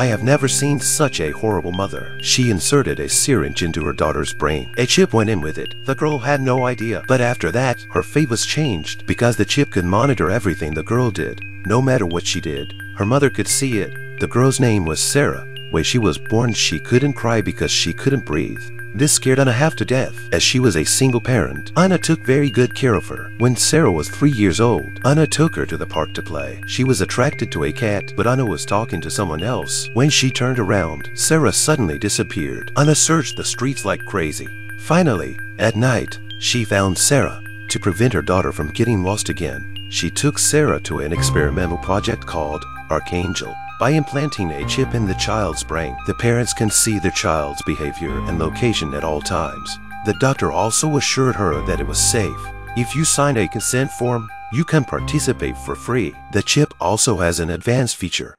I have never seen such a horrible mother. She inserted a syringe into her daughter's brain. A chip went in with it. The girl had no idea. But after that, her fate was changed because the chip could monitor everything the girl did, no matter what she did. Her mother could see it. The girl's name was Sarah. When she was born, she couldn't cry because she couldn't breathe. This scared Anna half to death, as she was a single parent. Anna took very good care of her. When Sarah was three years old, Anna took her to the park to play. She was attracted to a cat, but Anna was talking to someone else. When she turned around, Sarah suddenly disappeared. Anna searched the streets like crazy. Finally, at night, she found Sarah. To prevent her daughter from getting lost again, she took Sarah to an experimental project called Archangel. By implanting a chip in the child's brain, the parents can see their child's behavior and location at all times. The doctor also assured her that it was safe. If you sign a consent form, you can participate for free. The chip also has an advanced feature